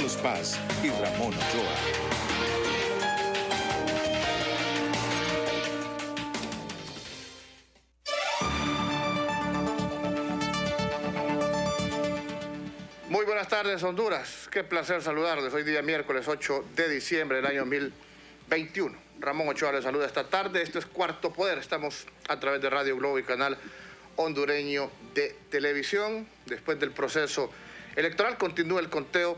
Carlos Paz y Ramón Ochoa. Muy buenas tardes, Honduras. Qué placer saludarles. Hoy día miércoles 8 de diciembre del año 2021. Ramón Ochoa les saluda esta tarde. Esto es Cuarto Poder. Estamos a través de Radio Globo y Canal Hondureño de Televisión. Después del proceso electoral continúa el conteo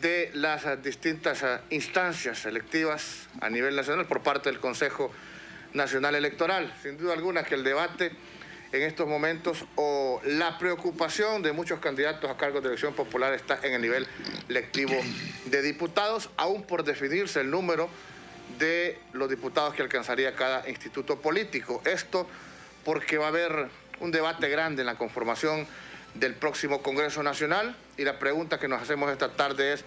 de las distintas instancias electivas a nivel nacional por parte del Consejo Nacional Electoral. Sin duda alguna que el debate en estos momentos o la preocupación de muchos candidatos a cargos de elección popular está en el nivel lectivo de diputados, aún por definirse el número de los diputados que alcanzaría cada instituto político. Esto porque va a haber un debate grande en la conformación del próximo Congreso Nacional y la pregunta que nos hacemos esta tarde es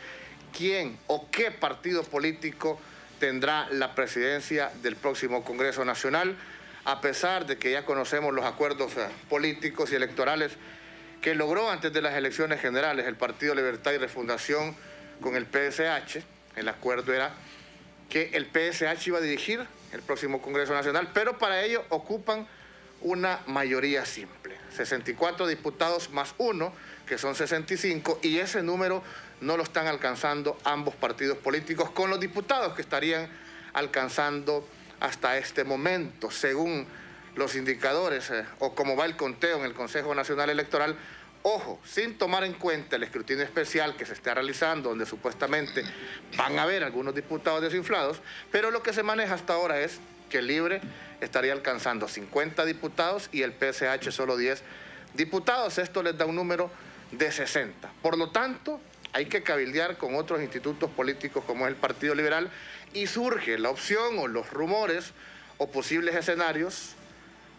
quién o qué partido político tendrá la presidencia del próximo Congreso Nacional a pesar de que ya conocemos los acuerdos eh, políticos y electorales que logró antes de las elecciones generales el Partido Libertad y Refundación con el PSH. El acuerdo era que el PSH iba a dirigir el próximo Congreso Nacional, pero para ello ocupan una mayoría simple. 64 diputados más uno, que son 65, y ese número no lo están alcanzando ambos partidos políticos con los diputados que estarían alcanzando hasta este momento, según los indicadores eh, o como va el conteo en el Consejo Nacional Electoral, ojo, sin tomar en cuenta el escrutinio especial que se está realizando, donde supuestamente van a haber algunos diputados desinflados, pero lo que se maneja hasta ahora es que Libre estaría alcanzando 50 diputados y el PSH solo 10 diputados. Esto les da un número de 60. Por lo tanto, hay que cabildear con otros institutos políticos como es el Partido Liberal y surge la opción o los rumores o posibles escenarios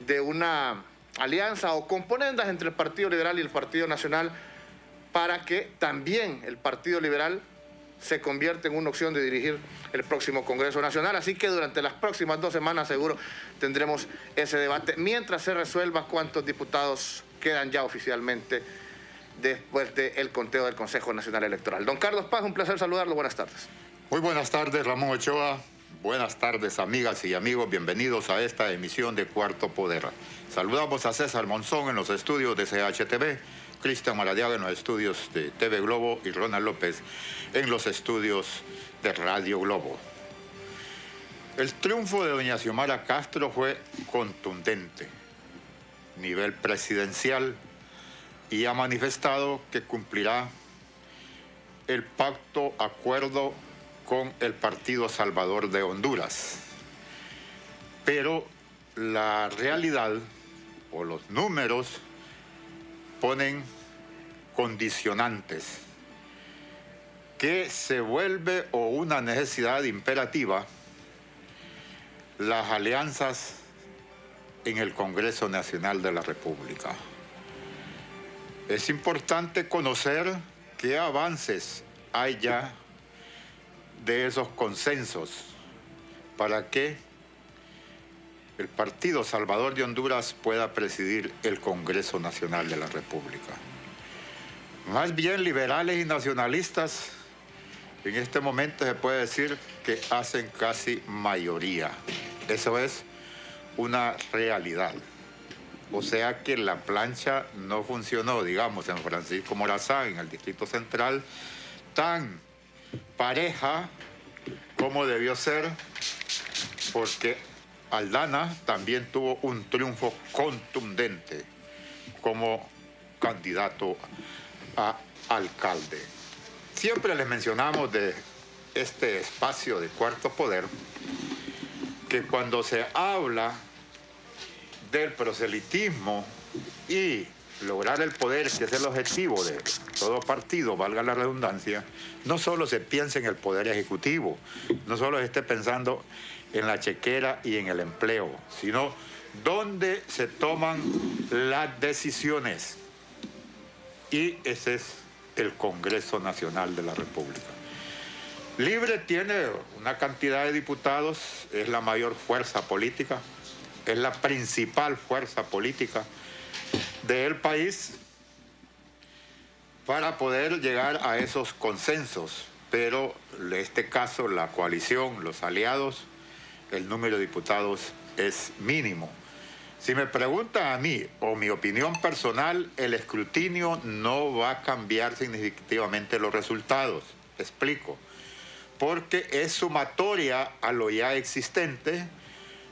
de una alianza o componendas entre el Partido Liberal y el Partido Nacional para que también el Partido Liberal se convierta en una opción de dirigir el próximo Congreso Nacional. Así que durante las próximas dos semanas seguro tendremos ese debate mientras se resuelva cuántos diputados quedan ya oficialmente después del conteo del Consejo Nacional Electoral. Don Carlos Paz, un placer saludarlo. Buenas tardes. Muy buenas tardes, Ramón Ochoa. Buenas tardes, amigas y amigos. Bienvenidos a esta emisión de Cuarto Poder. Saludamos a César Monzón en los estudios de CHTV, Cristian Maradiaga en los estudios de TV Globo y Ronald López en los estudios de Radio Globo. El triunfo de doña Xiomara Castro fue contundente, nivel presidencial, y ha manifestado que cumplirá el pacto, acuerdo con el Partido Salvador de Honduras. Pero la realidad o los números ponen condicionantes que se vuelve o una necesidad imperativa las alianzas en el Congreso Nacional de la República. Es importante conocer qué avances hay ya de esos consensos para que el Partido Salvador de Honduras pueda presidir el Congreso Nacional de la República. Más bien liberales y nacionalistas, en este momento se puede decir que hacen casi mayoría. Eso es una realidad. O sea que la plancha no funcionó, digamos, en Francisco Morazán, en el Distrito Central, tan pareja como debió ser, porque Aldana también tuvo un triunfo contundente como candidato a alcalde. Siempre les mencionamos de este espacio de cuarto poder que cuando se habla del proselitismo y lograr el poder, que es el objetivo de todo partido, valga la redundancia, no solo se piensa en el poder ejecutivo, no solo se esté pensando en la chequera y en el empleo, sino dónde se toman las decisiones. Y ese es el Congreso Nacional de la República. Libre tiene una cantidad de diputados, es la mayor fuerza política, es la principal fuerza política del país, para poder llegar a esos consensos. Pero en este caso, la coalición, los aliados, el número de diputados es mínimo. Si me preguntan a mí o mi opinión personal, el escrutinio no va a cambiar significativamente los resultados. Explico. Porque es sumatoria a lo ya existente,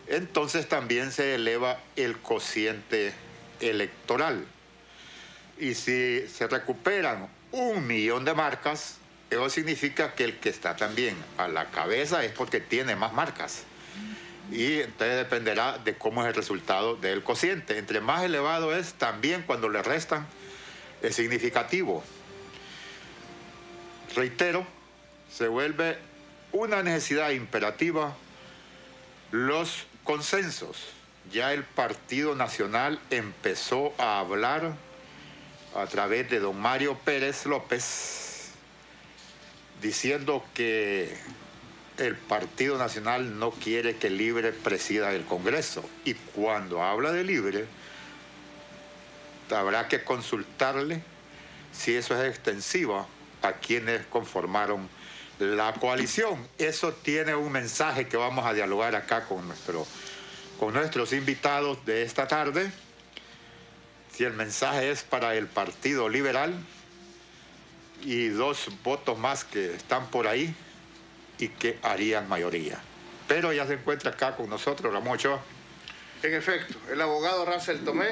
entonces también se eleva el cociente electoral. Y si se recuperan un millón de marcas, eso significa que el que está también a la cabeza es porque tiene más marcas. Y entonces dependerá de cómo es el resultado del cociente. Entre más elevado es, también cuando le restan, es significativo. Reitero, se vuelve una necesidad imperativa los consensos. Ya el Partido Nacional empezó a hablar a través de don Mario Pérez López, diciendo que el Partido Nacional no quiere que Libre presida el Congreso. Y cuando habla de Libre, habrá que consultarle si eso es extensivo a quienes conformaron la coalición. Eso tiene un mensaje que vamos a dialogar acá con, con nuestros invitados de esta tarde. Si el mensaje es para el Partido Liberal y dos votos más que están por ahí y que harían mayoría. Pero ya se encuentra acá con nosotros Ramón Ochoa. En efecto, el abogado Russell Tomé,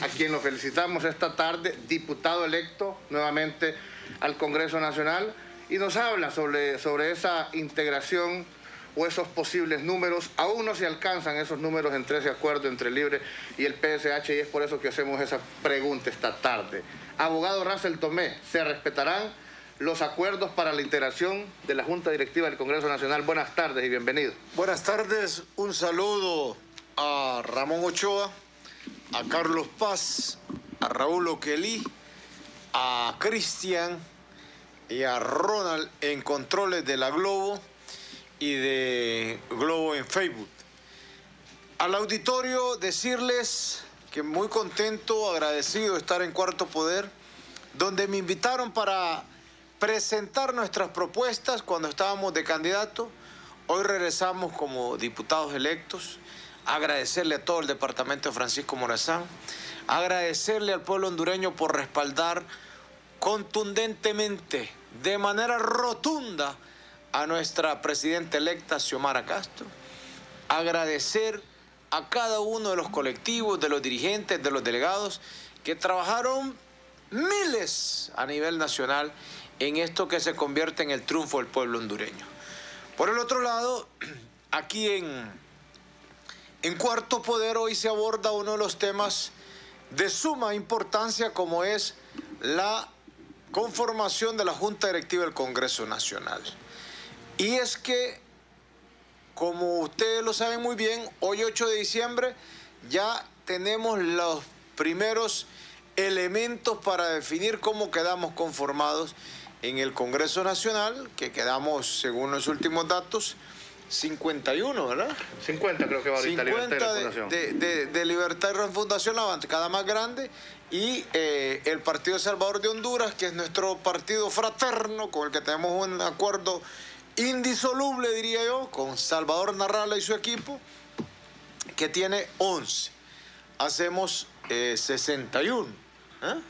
a quien lo felicitamos esta tarde, diputado electo nuevamente al Congreso Nacional y nos habla sobre, sobre esa integración o esos posibles números. Aún no se alcanzan esos números entre ese acuerdo entre Libre y el PSH y es por eso que hacemos esa pregunta esta tarde. Abogado Russell Tomé, ¿se respetarán los acuerdos para la integración de la Junta Directiva del Congreso Nacional? Buenas tardes y bienvenido. Buenas tardes, un saludo a Ramón Ochoa, a Carlos Paz, a Raúl Oquelí, a Cristian, y a Ronald en controles de la Globo y de Globo en Facebook. Al auditorio decirles que muy contento, agradecido de estar en Cuarto Poder, donde me invitaron para presentar nuestras propuestas cuando estábamos de candidato. Hoy regresamos como diputados electos. Agradecerle a todo el departamento de Francisco Morazán. Agradecerle al pueblo hondureño por respaldar contundentemente, de manera rotunda, a nuestra presidenta electa Xiomara Castro. Agradecer a cada uno de los colectivos, de los dirigentes, de los delegados que trabajaron miles a nivel nacional en esto que se convierte en el triunfo del pueblo hondureño. Por el otro lado, aquí en, en Cuarto Poder hoy se aborda uno de los temas de suma importancia como es la conformación de la Junta Directiva del Congreso Nacional. Y es que, como ustedes lo saben muy bien, hoy 8 de diciembre ya tenemos los primeros elementos para definir cómo quedamos conformados en el Congreso Nacional, que quedamos, según los últimos datos, 51, ¿verdad? 50 creo que va ahorita 50 Libertad y de, Refundación. de, de- de Libertad y Refundación, la bancada más grande, y eh, el Partido Salvador de Honduras, que es nuestro partido fraterno, con el que tenemos un acuerdo indisoluble, diría yo, con Salvador Narrala y su equipo, que tiene 11. Hacemos eh, 61.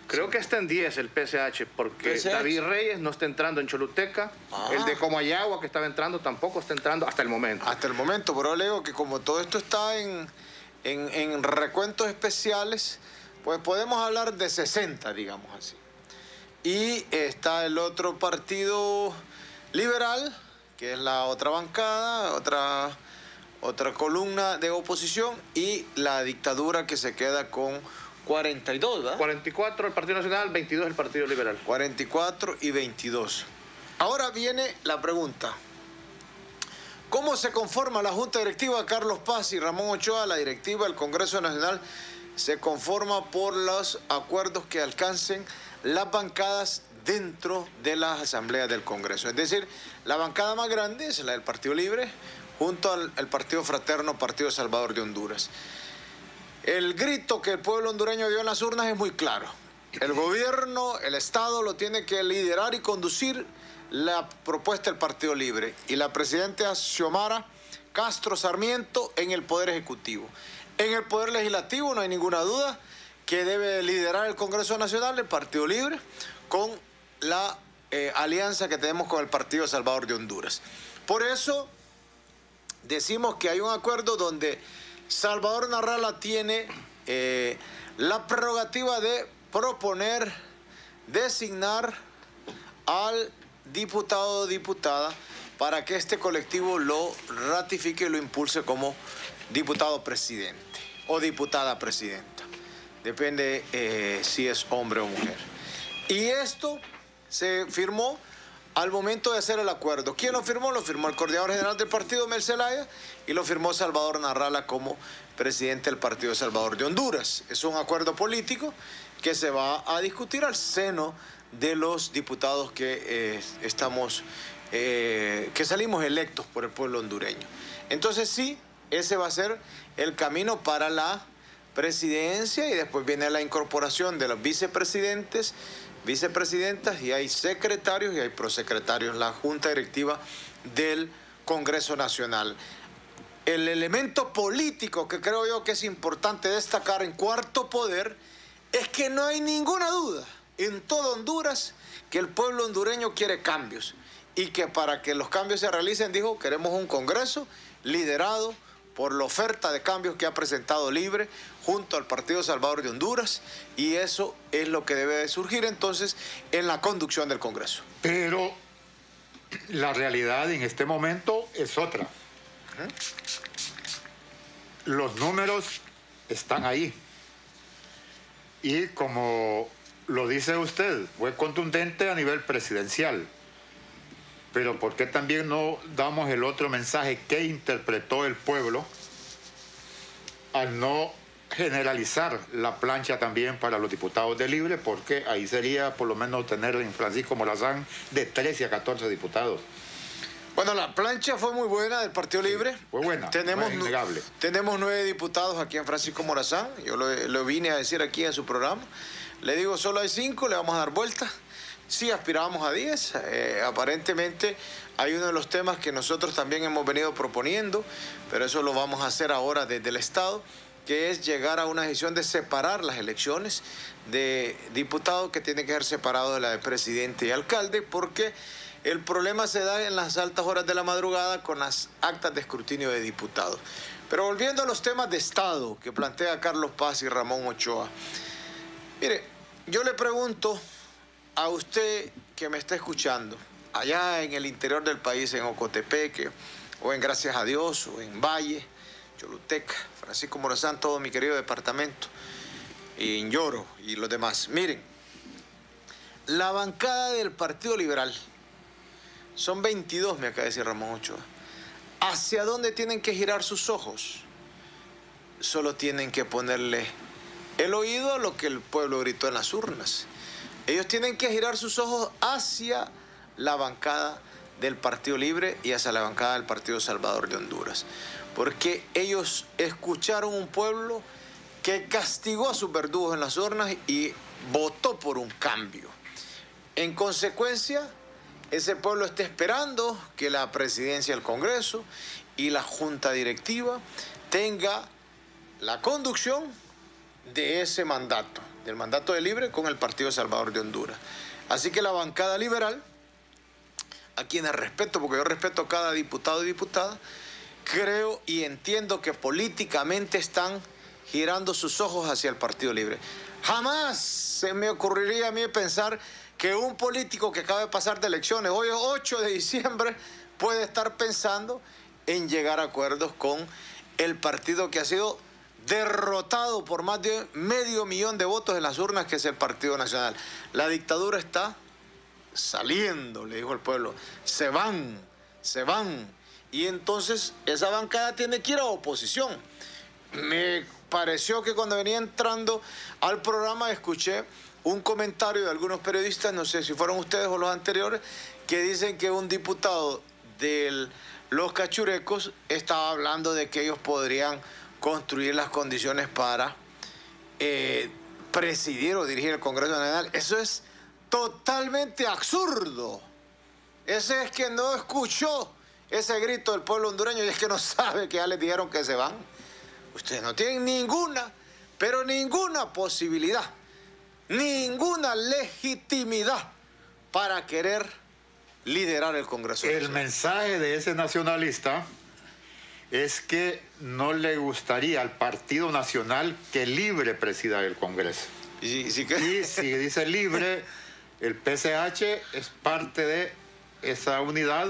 Creo que está en 10 el PSH, porque PSH. David Reyes no está entrando en Choluteca. Ah. El de Comayagua, que estaba entrando, tampoco está entrando hasta el momento. Hasta el momento, pero le digo que como todo esto está en, en, en recuentos especiales, pues podemos hablar de 60, digamos así. Y está el otro partido liberal, que es la otra bancada, otra, otra columna de oposición, y la dictadura que se queda con 42, ¿verdad? 44 el Partido Nacional, 22 el Partido Liberal. 44 y 22. Ahora viene la pregunta. ¿Cómo se conforma la Junta Directiva Carlos Paz y Ramón Ochoa? La directiva del Congreso Nacional se conforma por los acuerdos que alcancen las bancadas dentro de las asambleas del Congreso. Es decir, la bancada más grande es la del Partido Libre, junto al, al Partido Fraterno Partido Salvador de Honduras. El grito que el pueblo hondureño dio en las urnas es muy claro. El gobierno, el Estado lo tiene que liderar y conducir la propuesta del Partido Libre y la presidenta Xiomara Castro Sarmiento en el Poder Ejecutivo. En el Poder Legislativo no hay ninguna duda que debe liderar el Congreso Nacional el Partido Libre con la eh, alianza que tenemos con el Partido Salvador de Honduras. Por eso decimos que hay un acuerdo donde Salvador Narrala tiene eh, la prerrogativa de proponer, designar al diputado o diputada para que este colectivo lo ratifique y lo impulse como diputado presidente o diputada presidenta. Depende eh, si es hombre o mujer. Y esto se firmó al momento de hacer el acuerdo. ¿Quién lo firmó? Lo firmó el coordinador general del partido, Mel Zelaya, y lo firmó Salvador Narrala como presidente del Partido Salvador de Honduras. Es un acuerdo político que se va a discutir al seno de los diputados que eh, estamos, eh, que salimos electos por el pueblo hondureño. Entonces sí, ese va a ser el camino para la presidencia y después viene la incorporación de los vicepresidentes, vicepresidentas y hay secretarios y hay prosecretarios, la junta directiva del Congreso Nacional. El elemento político que creo yo que es importante destacar en cuarto poder es que no hay ninguna duda en todo Honduras que el pueblo hondureño quiere cambios y que para que los cambios se realicen, dijo, queremos un Congreso liderado por la oferta de cambios que ha presentado Libre junto al Partido Salvador de Honduras y eso es lo que debe de surgir entonces en la conducción del Congreso. Pero la realidad en este momento es otra. Los números están ahí. Y como lo dice usted, fue contundente a nivel presidencial. Pero ¿por qué también no damos el otro mensaje que interpretó el pueblo al no generalizar la plancha también para los diputados de Libre? Porque ahí sería por lo menos tener en Francisco Morazán de 13 a 14 diputados. Bueno, la plancha fue muy buena del Partido Libre. fue buena, tenemos, innegable. Tenemos nueve diputados aquí en Francisco Morazán. Yo lo, lo, vine a decir aquí en su programa. Le digo, solo hay cinco, le vamos a dar vuelta. Sí, aspirábamos a 10. Eh, aparentemente hay uno de los temas que nosotros también hemos venido proponiendo, pero eso lo vamos a hacer ahora desde el Estado, que es llegar a una decisión de separar las elecciones de diputados que tienen que ser separados de la de presidente y alcalde, porque el problema se da en las altas horas de la madrugada con las actas de escrutinio de diputados. Pero volviendo a los temas de Estado que plantea Carlos Paz y Ramón Ochoa. Mire, yo le pregunto a usted que me está escuchando, allá en el interior del país, en Ocotepeque, o en Gracias a Dios, o en Valle, Choluteca, Francisco Morazán, todo mi querido departamento, y en Lloro y los demás. Miren, la bancada del Partido Liberal, son 22, me acaba de decir Ramón Ochoa. ¿Hacia dónde tienen que girar sus ojos? Solo tienen que ponerle el oído a lo que el pueblo gritó en las urnas. Ellos tienen que girar sus ojos hacia la bancada del Partido Libre y hacia la bancada del Partido Salvador de Honduras. Porque ellos escucharon un pueblo que castigó a sus verdugos en las urnas y votó por un cambio. En consecuencia, ese pueblo está esperando que la presidencia del Congreso y la junta directiva tenga la conducción de ese mandato, del mandato de libre con el Partido Salvador de Honduras. Así que la bancada liberal, a quienes respeto, porque yo respeto a cada diputado y diputada, creo y entiendo que políticamente están girando sus ojos hacia el Partido Libre. Jamás se me ocurriría a mí pensar que un político que acaba de pasar de elecciones, hoy 8 de diciembre, puede estar pensando en llegar a acuerdos con el partido que ha sido derrotado por más de medio millón de votos en las urnas, que es el Partido Nacional. La dictadura está saliendo, le dijo el pueblo. Se van, se van. Y entonces esa bancada tiene que ir a oposición. Me pareció que cuando venía entrando al programa escuché un comentario de algunos periodistas, no sé si fueron ustedes o los anteriores, que dicen que un diputado de los cachurecos estaba hablando de que ellos podrían construir las condiciones para eh, presidir o dirigir el Congreso Nacional. Eso es totalmente absurdo. Ese es que no escuchó ese grito del pueblo hondureño y es que no sabe que ya les dijeron que se van. Ustedes no tienen ninguna, pero ninguna posibilidad, ninguna legitimidad para querer liderar el Congreso. El mensaje de ese nacionalista es que no le gustaría al Partido Nacional que Libre presida el Congreso. ¿Y, si, que... y si dice Libre, el PCH es parte de esa unidad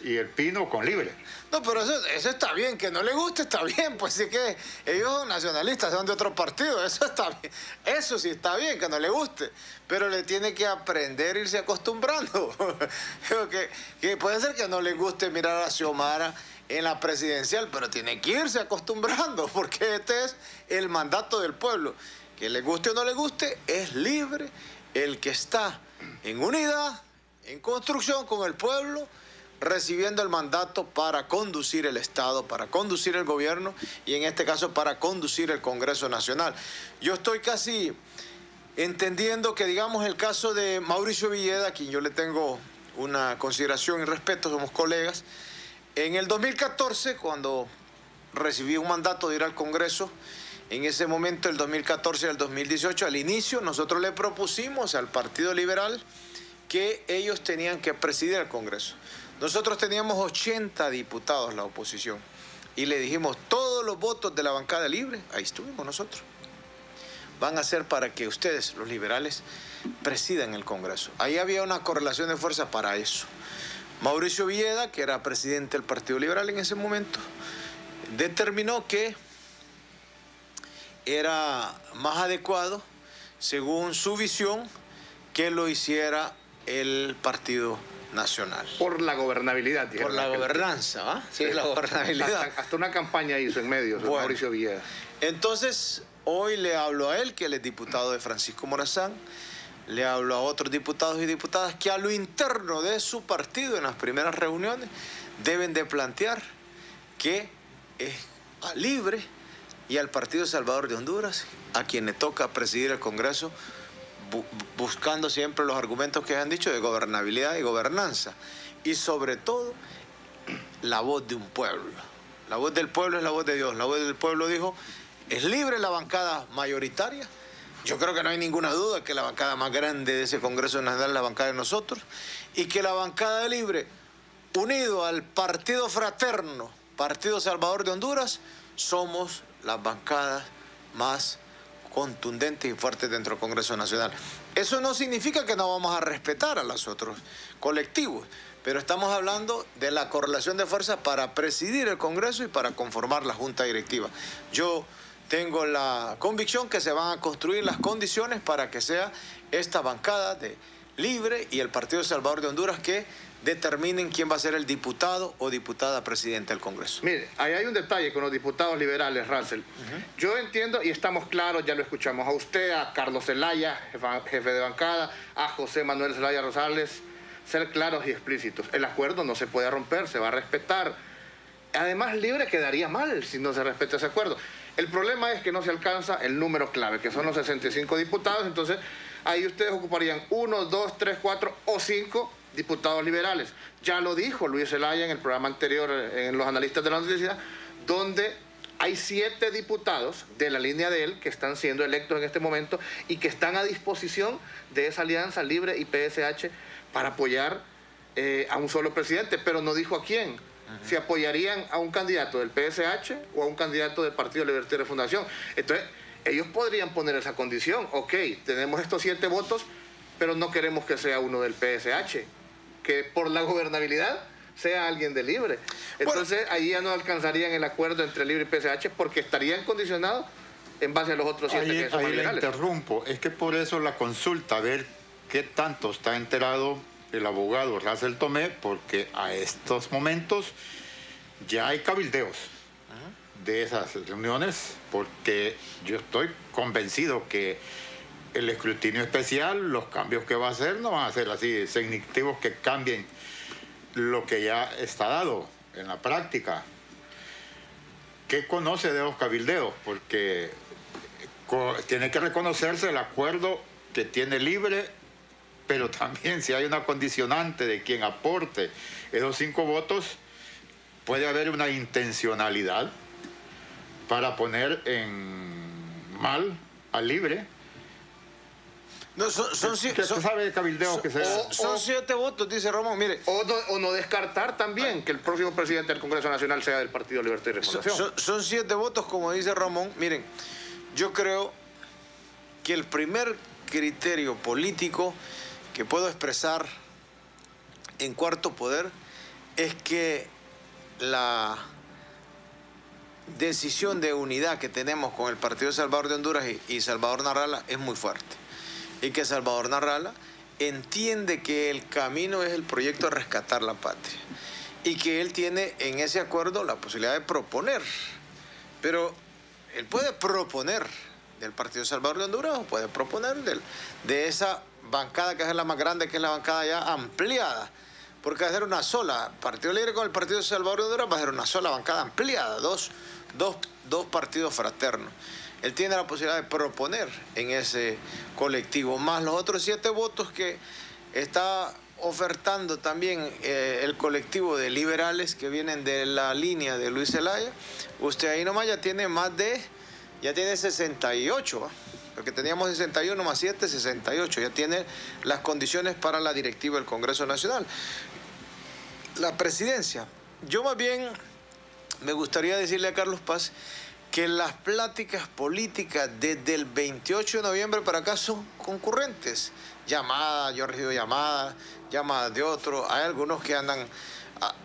y el Pino con Libre. No, pero eso, eso está bien, que no le guste está bien, pues sí que ellos nacionalistas son de otro partido, eso está bien, eso sí está bien, que no le guste, pero le tiene que aprender a irse acostumbrando. que, que puede ser que no le guste mirar a Xiomara en la presidencial, pero tiene que irse acostumbrando, porque este es el mandato del pueblo. Que le guste o no le guste, es libre el que está en unidad, en construcción con el pueblo, recibiendo el mandato para conducir el Estado, para conducir el gobierno y en este caso para conducir el Congreso Nacional. Yo estoy casi entendiendo que digamos el caso de Mauricio Villeda, a quien yo le tengo una consideración y respeto, somos colegas, en el 2014 cuando recibí un mandato de ir al Congreso, en ese momento, el 2014 al 2018, al inicio, nosotros le propusimos al Partido Liberal que ellos tenían que presidir el Congreso. Nosotros teníamos 80 diputados la oposición y le dijimos todos los votos de la bancada libre, ahí estuvimos nosotros, van a ser para que ustedes, los liberales, presidan el Congreso. Ahí había una correlación de fuerza para eso. Mauricio Villeda, que era presidente del Partido Liberal en ese momento, determinó que era más adecuado, según su visión, que lo hiciera el Partido nacional. Por la gobernabilidad, Por la gobernanza, ¿ah? Sí, la gobernabilidad. Hasta, una campaña hizo en medio, Mauricio Villeda. Entonces, hoy le hablo a él, que él es diputado de Francisco Morazán, le hablo a otros diputados y diputadas que a lo interno de su partido, en las primeras reuniones, deben de plantear que es libre y al Partido Salvador de Honduras, a quien le toca presidir el Congreso, buscando siempre los argumentos que han dicho de gobernabilidad y gobernanza. Y sobre todo, la voz de un pueblo. La voz del pueblo es la voz de Dios. La voz del pueblo dijo, es libre la bancada mayoritaria. Yo creo que no hay ninguna duda que la bancada más grande de ese Congreso Nacional es la bancada de nosotros. Y que la bancada de libre, unido al Partido Fraterno, Partido Salvador de Honduras, somos las bancadas más contundentes y fuertes dentro del Congreso Nacional. Eso no significa que no vamos a respetar a los otros colectivos, pero estamos hablando de la correlación de fuerzas para presidir el Congreso y para conformar la Junta Directiva. Yo tengo la convicción que se van a construir las condiciones para que sea esta bancada de Libre y el Partido Salvador de Honduras que determinen quién va a ser el diputado o diputada presidenta del Congreso. Mire, ahí hay un detalle con los diputados liberales, Russell. Yo entiendo y estamos claros, ya lo escuchamos a usted, a Carlos Zelaya, jefe de bancada, a José Manuel Zelaya Rosales, ser claros y explícitos. El acuerdo no se puede romper, se va a respetar. Además, libre quedaría mal si no se respeta ese acuerdo. El problema es que no se alcanza el número clave, que son los 65 diputados, entonces ahí ustedes ocuparían uno, dos, tres, cuatro o cinco diputados liberales. Ya lo dijo Luis Zelaya en el programa anterior, en los analistas de la universidad, donde hay siete diputados de la línea de él que están siendo electos en este momento y que están a disposición de esa alianza libre y PSH para apoyar eh, a un solo presidente, pero no dijo a quién. Si apoyarían a un candidato del PSH o a un candidato del Partido Libertario de Fundación. Entonces, ellos podrían poner esa condición. Ok, tenemos estos siete votos, pero no queremos que sea uno del PSH que por la gobernabilidad sea alguien de libre. Entonces ahí ya no alcanzarían el acuerdo entre libre y PSH porque estarían condicionados en base a los otros siete que son ahí le interrumpo, es que por eso la consulta, a ver qué tanto está enterado el abogado Russell Tomé, porque a estos momentos ya hay cabildeos de esas reuniones, porque yo estoy convencido que el escrutinio especial, los cambios que va a hacer no van a ser así significativos que cambien lo que ya está dado en la práctica. ¿Qué conoce de los cabildeos? Porque tiene que reconocerse el acuerdo que tiene libre, pero también si hay una condicionante de quien aporte esos cinco votos, puede haber una intencionalidad para poner en mal al libre. No, son, son, ¿Qué son- sabe de cabildeo que sea? o- son siete votos, dice Ramón. Mire, O no, o no descartar también que el próximo presidente del Congreso Nacional sea del Partido Libertad y son- son siete votos, como dice Ramón. Miren, yo creo que el primer criterio político que puedo expresar en cuarto poder es que la decisión de unidad que tenemos con el Partido Salvador de Honduras y, Salvador Narrala es muy fuerte. Y que Salvador Narrala entiende que el camino es el proyecto de rescatar la patria. Y que él tiene en ese acuerdo la posibilidad de proponer. Pero él puede proponer del Partido Salvador de Honduras o puede proponer del- de esa bancada que es la más grande, que es la bancada ya ampliada. Porque va a ser una sola, Partido Libre con el Partido Salvador de Honduras va a ser una sola bancada ampliada, dos, dos, dos partidos fraternos. Él tiene la posibilidad de proponer en ese colectivo, más los otros siete votos que está ofertando también eh, el colectivo de liberales que vienen de la línea de Luis Zelaya. Usted ahí nomás ya tiene más de, ya tiene 68, ¿va? Porque teníamos 61 más 7, 68, ya tiene las condiciones para la directiva del Congreso Nacional. La presidencia, yo más bien me gustaría decirle a Carlos Paz que las pláticas políticas desde el 28 de noviembre para acá son concurrentes. Llamadas, yo he recibido llamadas, llamadas de otros. Hay algunos que andan,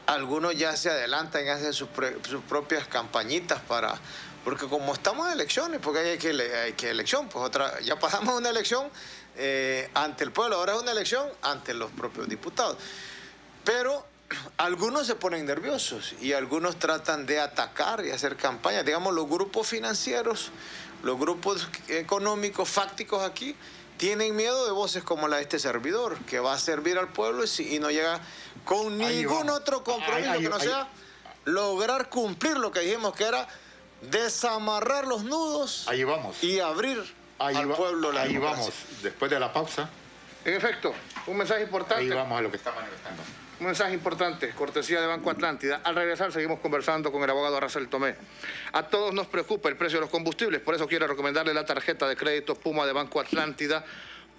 algunos ya se adelantan y hacen sus, sus propias campañitas para... Porque como estamos en elecciones, porque hay que, hay que elección, pues otra, ya pasamos una elección eh, ante el pueblo, ahora es una elección ante los propios diputados. Pero algunos se ponen nerviosos y algunos tratan de atacar y hacer campaña. Digamos, los grupos financieros, los grupos económicos, fácticos aquí, tienen miedo de voces como la de este servidor, que va a servir al pueblo y, no llega con ningún otro compromiso que no sea lograr cumplir lo que dijimos que era desamarrar los nudos Ahí vamos. y abrir Ahí, al va- pueblo la ahí democracia. vamos. Después de la pausa, En efecto, un mensaje ahí importante. vamos a lo que está manifestando. Un mensaje importante, cortesía de Banco Atlántida. Al regresar seguimos conversando con el abogado Aracel Tomé. A todos nos preocupa el precio de los combustibles, por eso quiero recomendarle la tarjeta de crédito Puma de Banco Atlántida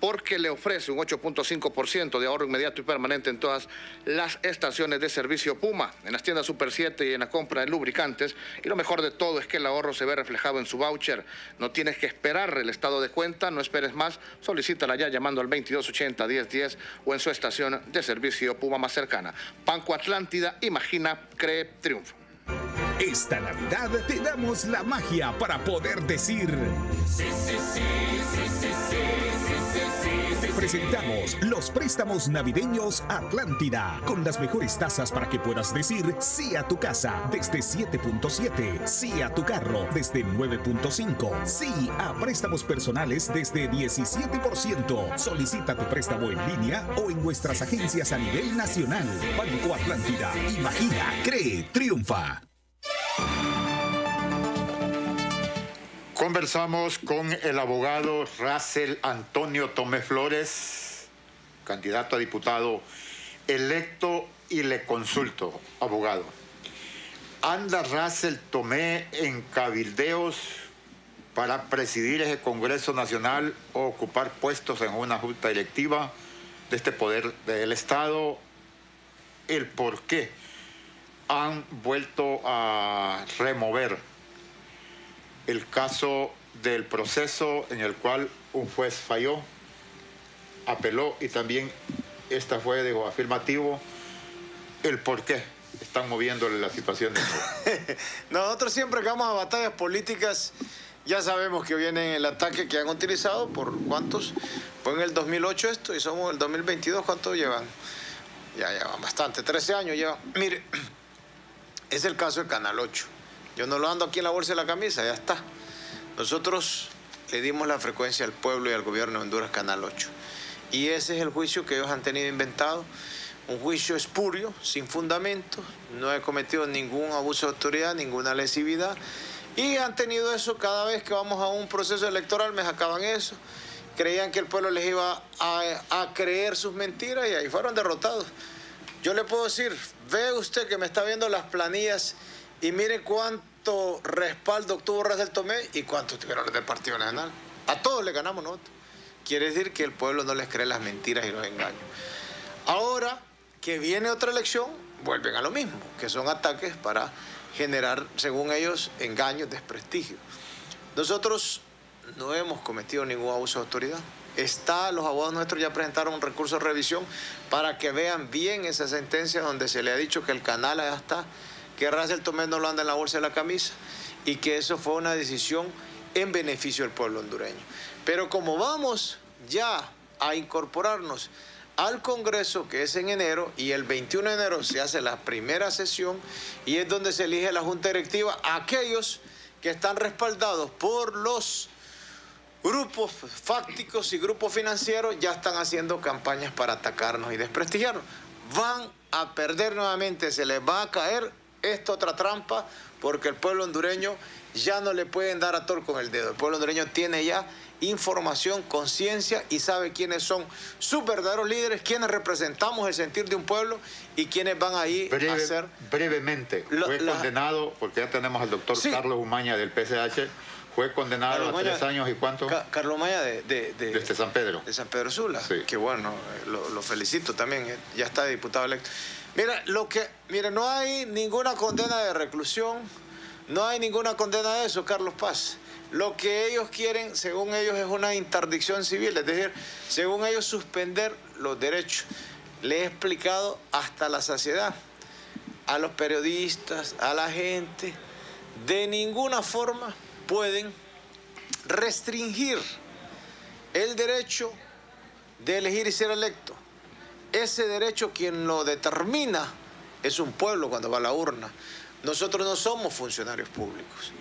porque le ofrece un 8.5% de ahorro inmediato y permanente en todas las estaciones de servicio Puma, en las tiendas Super 7 y en la compra de lubricantes. Y lo mejor de todo es que el ahorro se ve reflejado en su voucher. No tienes que esperar el estado de cuenta, no esperes más, solicítala ya llamando al 2280-1010 o en su estación de servicio Puma más cercana. Banco Atlántida, imagina, cree, triunfa. Esta Navidad te damos la magia para poder decir. Presentamos los préstamos navideños Atlántida, con las mejores tasas para que puedas decir sí a tu casa desde 7.7, sí a tu carro desde 9.5, sí a préstamos personales desde 17%. Solicita tu préstamo en línea o en nuestras agencias a nivel nacional. Banco Atlántida, imagina, cree, triunfa. Conversamos con el abogado Russell Antonio Tomé Flores, candidato a diputado electo, y le consulto, abogado. ¿Anda Russell Tomé en cabildeos para presidir ese Congreso Nacional o ocupar puestos en una junta directiva de este poder del Estado? ¿El por qué han vuelto a remover el caso del proceso en el cual un juez falló, apeló y también esta fue de afirmativo el por qué están moviéndole la situación. Nosotros siempre que vamos a batallas políticas, ya sabemos que viene el ataque que han utilizado por cuántos. Fue en el 2008 esto y somos el 2022. ¿Cuánto llevan? Ya llevan bastante, 13 años llevan. Mire, es el caso del Canal 8. Yo no lo ando aquí en la bolsa de la camisa, ya está. Nosotros le dimos la frecuencia al pueblo y al gobierno de Honduras Canal 8. Y ese es el juicio que ellos han tenido inventado. Un juicio espurio, sin fundamento. No he cometido ningún abuso de autoridad, ninguna lesividad. Y han tenido eso cada vez que vamos a un proceso electoral, me sacaban eso. Creían que el pueblo les iba a, a creer sus mentiras y ahí fueron derrotados. Yo le puedo decir, ve usted que me está viendo las planillas y mire cuánto respaldo obtuvo Ras del Tomé y cuánto tuvieron los del Partido Nacional. A todos le ganamos nosotros. Quiere decir que el pueblo no les cree las mentiras y los engaños. Ahora que viene otra elección, vuelven a lo mismo, que son ataques para generar, según ellos, engaños, desprestigio. Nosotros no hemos cometido ningún abuso de autoridad. Está, los abogados nuestros ya presentaron un recurso de revisión para que vean bien esa sentencia donde se le ha dicho que el canal ya está, que Razel Tomé no lo anda en la bolsa de la camisa y que eso fue una decisión en beneficio del pueblo hondureño. Pero como vamos ya a incorporarnos al Congreso, que es en enero, y el 21 de enero se hace la primera sesión y es donde se elige la Junta Directiva, aquellos que están respaldados por los grupos fácticos y grupos financieros ya están haciendo campañas para atacarnos y desprestigiarnos. Van a perder nuevamente, se les va a caer esta otra trampa porque el pueblo hondureño ya no le pueden dar a tol con el dedo. El pueblo hondureño tiene ya información, conciencia y sabe quiénes son sus verdaderos líderes, quiénes representamos el sentir de un pueblo y quiénes van ahí a hacer. Brevemente, fue condenado, porque ya tenemos al doctor Carlos Umaña del PCH, fue condenado a tres años y cuánto? Carlos Umaña de, de, este San Pedro. De San Pedro Sula. Sí. Que bueno, eh, lo, lo, felicito también, eh, ya está diputado electo. Mira, lo que, mira, no hay ninguna condena de reclusión, no hay ninguna condena de eso, Carlos Paz. Lo que ellos quieren, según ellos, es una interdicción civil, es decir, según ellos, suspender los derechos. Le he explicado hasta la saciedad a los periodistas, a la gente, de ninguna forma pueden restringir el derecho de elegir y ser electo. Ese derecho quien lo determina es un pueblo cuando va a la urna. Nosotros no somos funcionarios públicos.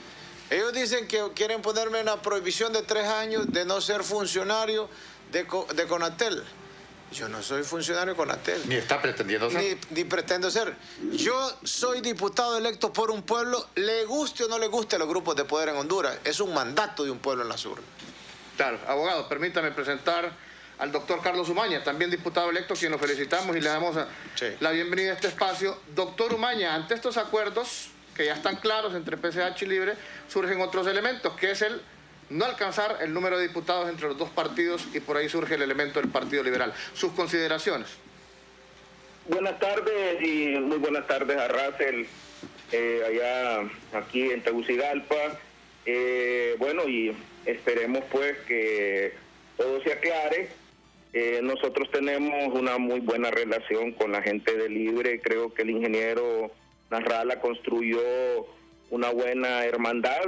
Ellos dicen que quieren ponerme una prohibición de tres años de no ser funcionario de, de Conatel. Yo no soy funcionario de Conatel. Ni está pretendiendo ser. Ni, pretendo ser. Yo soy diputado electo por un pueblo, le guste o no le guste a los grupos de poder en Honduras. Es un mandato de un pueblo en la sur. Claro, abogado, permítame presentar al doctor Carlos Umaña, también diputado electo, quien lo felicitamos y le damos la bienvenida a este espacio. Doctor Umaña, ante estos acuerdos, que ya están claros entre PCH y Libre, surgen otros elementos, que es el no alcanzar el número de diputados entre los dos partidos y por ahí surge el elemento del Partido Liberal. Sus consideraciones. Buenas tardes y muy buenas tardes a Russell, eh, allá aquí en Tegucigalpa. Eh, bueno, y esperemos pues que todo se aclare. Eh, nosotros tenemos una muy buena relación con la gente de Libre. Creo que el ingeniero Narrala construyó una buena hermandad.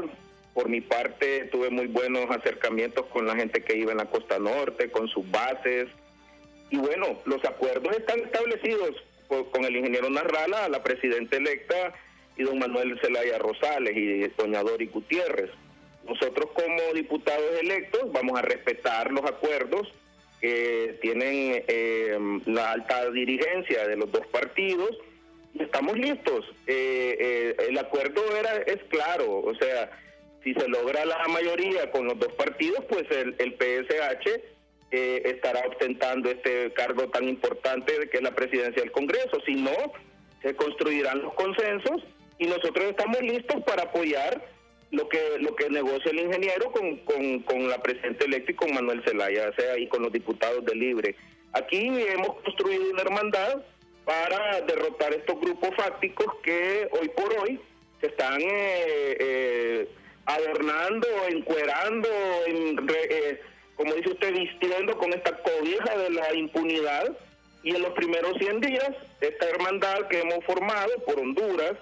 Por mi parte, tuve muy buenos acercamientos con la gente que iba en la costa norte, con sus bases. Y bueno, los acuerdos están establecidos con el ingeniero Narrala, la presidenta electa, y don Manuel Zelaya Rosales y doña Dori Gutiérrez. Nosotros como diputados electos vamos a respetar los acuerdos que tienen eh, la alta dirigencia de los dos partidos estamos listos. Eh, eh, el acuerdo era es claro, o sea, si se logra la mayoría con los dos partidos, pues el, el PSH eh, estará ostentando este cargo tan importante que es la presidencia del Congreso. Si no, se construirán los consensos y nosotros estamos listos para apoyar lo que lo que negocia el ingeniero con, con, con la presidenta electa y con Manuel Zelaya, o sea, y con los diputados de Libre. Aquí hemos construido una hermandad para derrotar estos grupos fácticos que hoy por hoy se están eh, eh, adornando, encuerando, eh, como dice usted, vistiendo con esta cobija de la impunidad. Y en los primeros 100 días, esta hermandad que hemos formado por Honduras,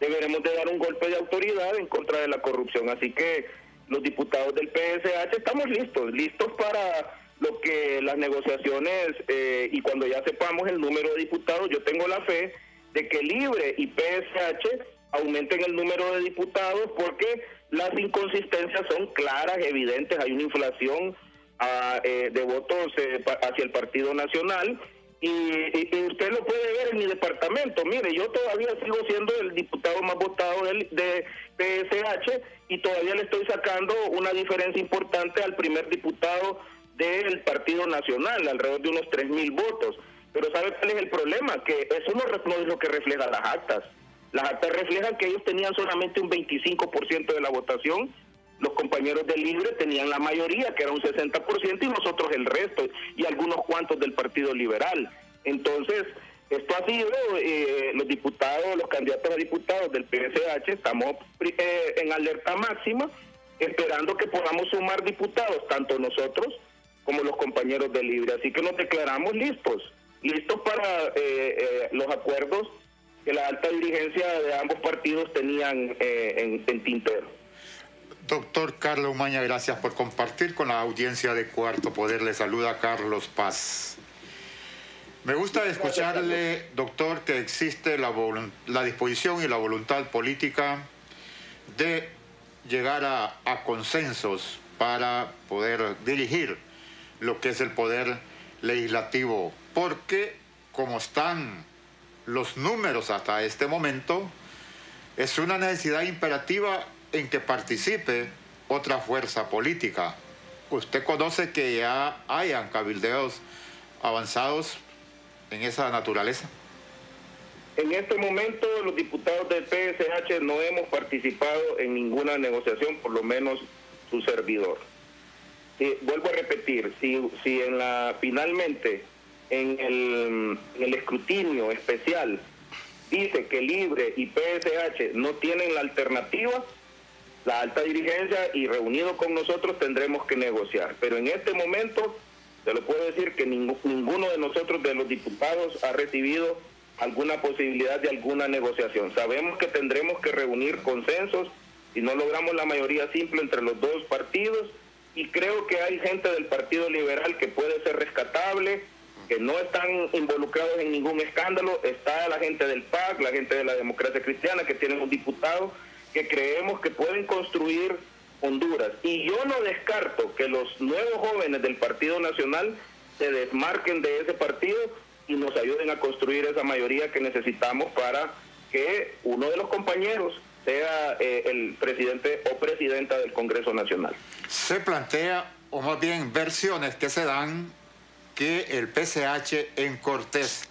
deberemos de dar un golpe de autoridad en contra de la corrupción. Así que los diputados del PSH estamos listos, listos para lo que las negociaciones eh, y cuando ya sepamos el número de diputados, yo tengo la fe de que Libre y PSH aumenten el número de diputados porque las inconsistencias son claras, evidentes, hay una inflación ah, eh, de votos eh, hacia el Partido Nacional Y, usted lo puede ver en mi departamento. Mire, yo todavía sigo siendo el diputado más votado del, de PSH y todavía le estoy sacando una diferencia importante al primer diputado del Partido Nacional, alrededor de unos 3.000 votos. Pero ¿sabe cuál es el problema? Que eso no, es lo que refleja las actas. Las actas reflejan que ellos tenían solamente un 25% de la votación, los compañeros del Libre tenían la mayoría, que era un 60%, y nosotros el resto, y algunos cuantos del Partido Liberal. Entonces, esto ha sido, eh, los diputados, los candidatos a diputados del PSH, estamos eh, en alerta máxima, esperando que podamos sumar diputados, tanto nosotros como los compañeros del Libre. Así que nos declaramos listos, listos para eh, los acuerdos que la alta dirigencia de ambos partidos tenían en, en tintero. Doctor Carlos Umaña, gracias por compartir con la audiencia de Cuarto Poder. Le saluda Carlos Paz. Me gusta escucharle, doctor, que existe la, la disposición y la voluntad política de llegar a, a consensos para poder dirigir lo que es el poder legislativo, porque como están los números hasta este momento, es una necesidad imperativa en que participe otra fuerza política. ¿Usted conoce que ya hayan cabildeos avanzados en esa naturaleza? En este momento los diputados del PSH no hemos participado en ninguna negociación, por lo menos su servidor. vuelvo a repetir, si, si en la finalmente en el, en el escrutinio especial dice que Libre y PSH no tienen la alternativa, la alta dirigencia y reunido con nosotros tendremos que negociar. Pero en este momento, se lo puedo decir que ninguno de nosotros, de los diputados, ha recibido alguna posibilidad de alguna negociación. Sabemos que tendremos que reunir consensos si no logramos la mayoría simple entre los dos partidos y creo que hay gente del Partido Liberal que puede ser rescatable, que no están involucrados en ningún escándalo. Está la gente del PAC, la gente de la democracia cristiana que tienen un diputado que creemos que pueden construir Honduras. Y yo no descarto que los nuevos jóvenes del Partido Nacional se desmarquen de ese partido y nos ayuden a construir esa mayoría que necesitamos para que uno de los compañeros sea eh, el presidente o presidenta del Congreso Nacional. Se plantea, o más bien versiones que se dan, que el PCH en Cortés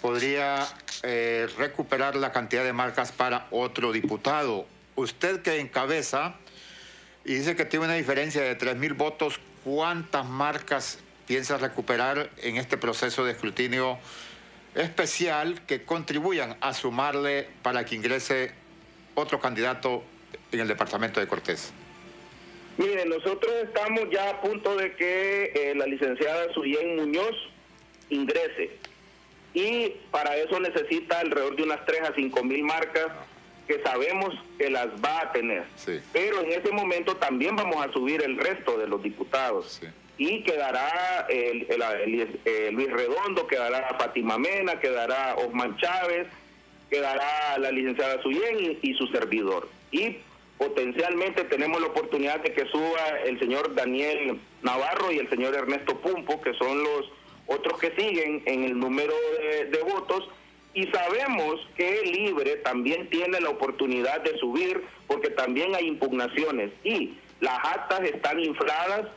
podría eh, recuperar la cantidad de marcas para otro diputado usted que encabeza y dice que tiene una diferencia de 3.000 votos, ¿cuántas marcas piensa recuperar en este proceso de escrutinio especial que contribuyan a sumarle para que ingrese otro candidato en el departamento de Cortés? Mire, nosotros estamos ya a punto de que eh, la licenciada Suyen Muñoz ingrese. Y para eso necesita alrededor de unas 3 a 5 mil marcas que sabemos que las va a tener. Pero en ese momento también vamos a subir el resto de los diputados. Y quedará el, Luis Redondo, quedará Fátima Mena, quedará Osman Chávez, quedará la licenciada Suyen y, su servidor. Y potencialmente tenemos la oportunidad de que suba el señor Daniel Navarro y el señor Ernesto Pumpo, que son los otros que siguen en el número de votos y sabemos que Libre también tiene la oportunidad de subir porque también hay impugnaciones y las actas están infladas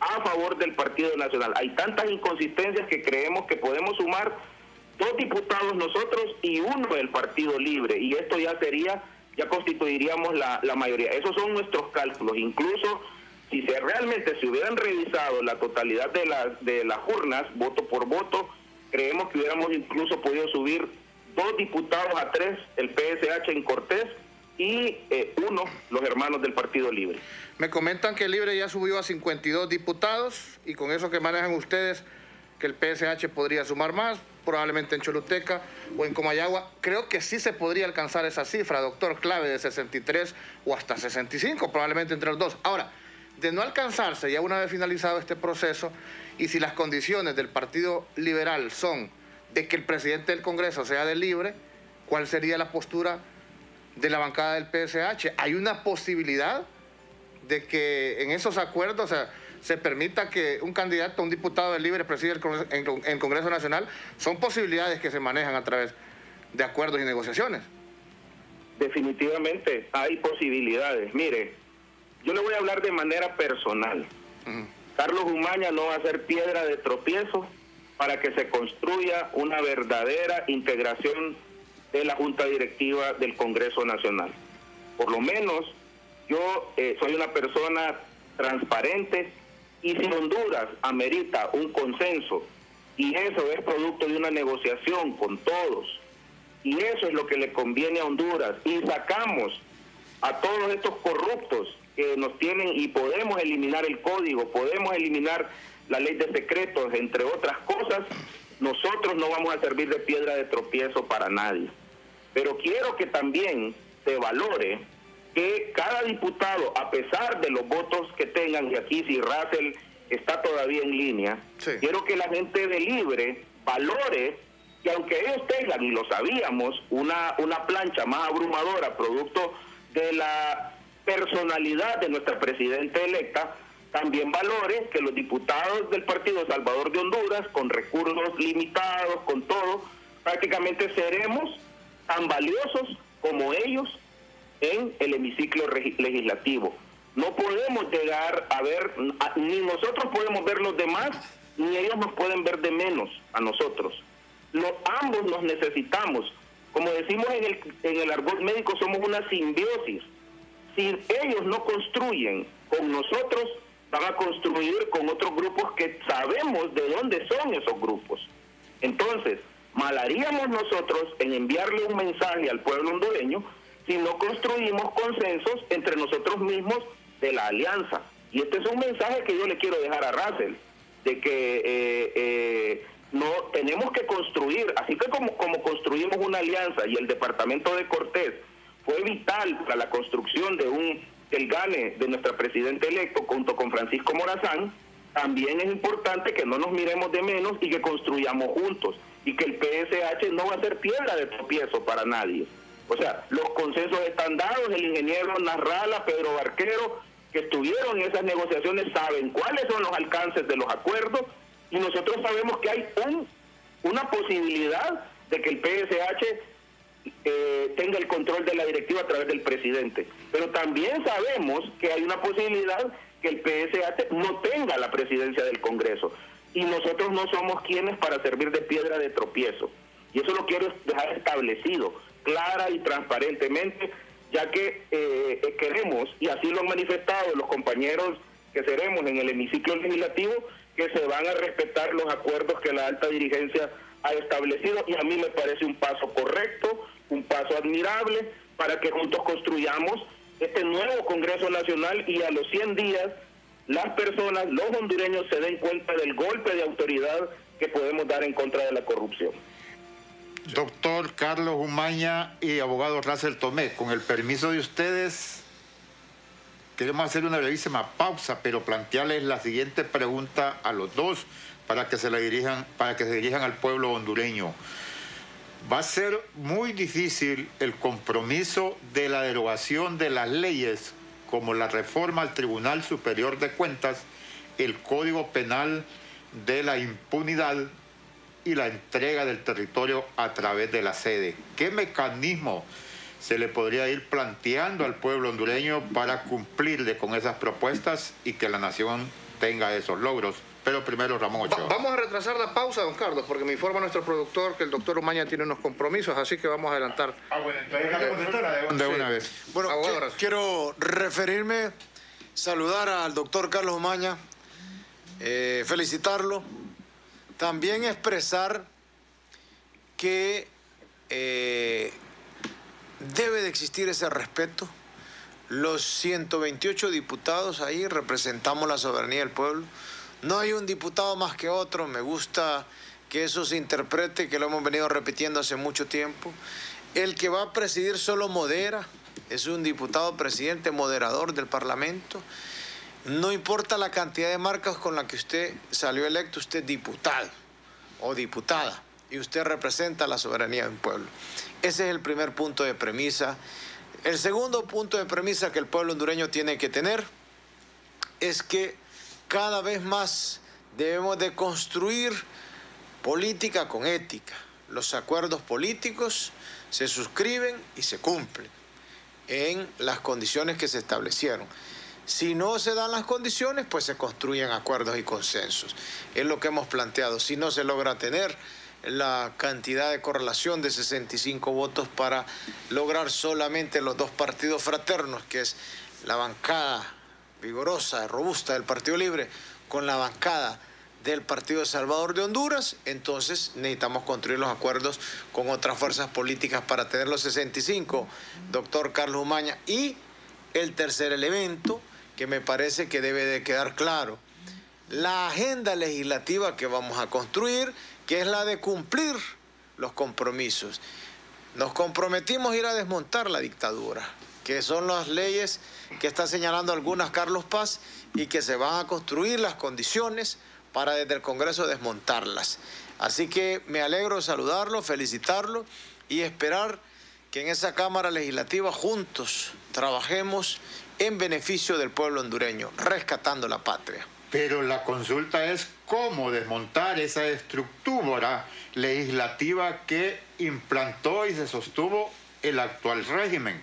a favor del Partido Nacional. Hay tantas inconsistencias que creemos que podemos sumar dos diputados nosotros y uno del Partido Libre y esto ya sería, ya constituiríamos la, la mayoría. Esos son nuestros cálculos. Incluso si se realmente se hubieran revisado la totalidad de las, de las urnas, voto por voto, creemos que hubiéramos incluso podido subir dos diputados a tres, el PSH en Cortés, y eh, uno, los hermanos del Partido Libre. Me comentan que Libre ya subió a 52 diputados y con eso que manejan ustedes, que el PSH podría sumar más, probablemente en Choluteca o en Comayagua. Creo que sí se podría alcanzar esa cifra, doctor, clave de 63 o hasta 65, probablemente entre los dos. Ahora, de no alcanzarse ya una vez finalizado este proceso y si las condiciones del Partido Liberal son de que el presidente del Congreso sea de libre, ¿cuál sería la postura de la bancada del PSH? ¿Hay una posibilidad de que en esos acuerdos se permita que un candidato, un diputado de libre presida el en Congreso Nacional, son posibilidades que se manejan a través de acuerdos y negociaciones. Definitivamente hay posibilidades. Mire, yo le voy a hablar de manera personal. Carlos Humaña no va a ser piedra de tropiezo para que se construya una verdadera integración de la Junta Directiva del Congreso Nacional. Por lo menos yo eh, soy una persona transparente y si Honduras amerita un consenso y eso es producto de una negociación con todos y eso es lo que le conviene a Honduras y sacamos a todos estos corruptos que nos tienen y podemos eliminar el código, podemos eliminar la ley de secretos, entre otras cosas, nosotros no vamos a servir de piedra de tropiezo para nadie. Pero quiero que también se valore que cada diputado, a pesar de los votos que tengan, y aquí si Russell está todavía en línea, quiero que la gente de Libre valore que aunque ellos tengan, y lo sabíamos, una, una plancha más abrumadora, producto de la personalidad de nuestra presidenta electa, también valore que los diputados del Partido Salvador de Honduras, con recursos limitados, con todo, prácticamente seremos tan valiosos como ellos en el hemiciclo legislativo. No podemos llegar a ver, ni nosotros podemos ver los demás, ni ellos nos pueden ver de menos a nosotros. Los, ambos nos necesitamos. Como decimos en el, en el argot médico, somos una simbiosis. Si ellos no construyen con nosotros, van a construir con otros grupos que sabemos de dónde son esos grupos. Entonces, mal haríamos nosotros en enviarle un mensaje al pueblo hondureño si no construimos consensos entre nosotros mismos de la alianza. Y este es un mensaje que yo le quiero dejar a Russell, de que eh, eh, no tenemos que construir, así que como, como construimos una alianza y el departamento de Cortés fue vital para la construcción de un el gane de nuestra presidenta electo junto con Francisco Morazán, también es importante que no nos miremos de menos y que construyamos juntos y que el PSH no va a ser piedra de tropiezo para nadie. O sea, los consensos están dados, el ingeniero Narrala, Pedro Barquero, que estuvieron en esas negociaciones, saben cuáles son los alcances de los acuerdos y nosotros sabemos que hay un, una posibilidad de que el PSH eh, tenga el control de la directiva a través del presidente. Pero también sabemos que hay una posibilidad que el PSH no tenga la presidencia del Congreso. Y nosotros no somos quienes para servir de piedra de tropiezo. Y eso lo quiero dejar establecido, clara y transparentemente, ya que eh, eh, queremos, y así lo han manifestado los compañeros que seremos en el hemiciclo legislativo, que se van a respetar los acuerdos que la alta dirigencia ha establecido y a mí me parece un paso correcto, un paso admirable para que juntos construyamos este nuevo Congreso Nacional y a los 100 días las personas, los hondureños se den cuenta del golpe de autoridad que podemos dar en contra de la corrupción. Doctor Carlos Humaña y abogado Russell Tomé, con el permiso de ustedes, queremos hacer una brevísima pausa, pero plantearles la siguiente pregunta a los dos para que se la dirijan, para que se dirijan al pueblo hondureño va a ser muy difícil el compromiso de la derogación de las leyes como la reforma al Tribunal Superior de Cuentas, el Código Penal de la impunidad y la entrega del territorio a través de la sede. ¿Qué mecanismo se le podría ir planteando al pueblo hondureño para cumplirle con esas propuestas y que la nación tenga esos logros? Pero primero Ramón Ochoa. vamos a retrasar la pausa, don Carlos, porque me informa nuestro productor que el doctor Umaña tiene unos compromisos, así que vamos a adelantar. Ah, bueno, entonces la de, una vez. Bueno, quiero referirme, saludar al doctor Carlos Umaña, eh, felicitarlo, también expresar que eh, debe de existir ese respeto. Los 128 diputados ahí representamos la soberanía del pueblo no hay un diputado más que otro, me gusta que eso se interprete, que lo hemos venido repitiendo hace mucho tiempo. El que va a presidir solo modera, es un diputado presidente moderador del Parlamento. No importa la cantidad de marcas con la que usted salió electo, usted es diputado o diputada y usted representa la soberanía de un pueblo. Ese es el primer punto de premisa. El segundo punto de premisa que el pueblo hondureño tiene que tener es que cada vez más debemos de construir política con ética. Los acuerdos políticos se suscriben y se cumplen en las condiciones que se establecieron. Si no se dan las condiciones, pues se construyen acuerdos y consensos. Es lo que hemos planteado. Si no se logra tener la cantidad de correlación de 65 votos para lograr solamente los dos partidos fraternos, que es la bancada vigorosa, robusta del Partido Libre, con la bancada del Partido de Salvador de Honduras, entonces necesitamos construir los acuerdos con otras fuerzas políticas para tener los 65, doctor Carlos Umaña. Y el tercer elemento, que me parece que debe de quedar claro, la agenda legislativa que vamos a construir, que es la de cumplir los compromisos. Nos comprometimos a ir a desmontar la dictadura, que son las leyes que está señalando algunas Carlos Paz y que se van a construir las condiciones para desde el Congreso desmontarlas. Así que me alegro de saludarlo, felicitarlo y esperar que en esa Cámara Legislativa juntos trabajemos en beneficio del pueblo hondureño, rescatando la patria. Pero la consulta es cómo desmontar esa estructura legislativa que implantó y se sostuvo el actual régimen.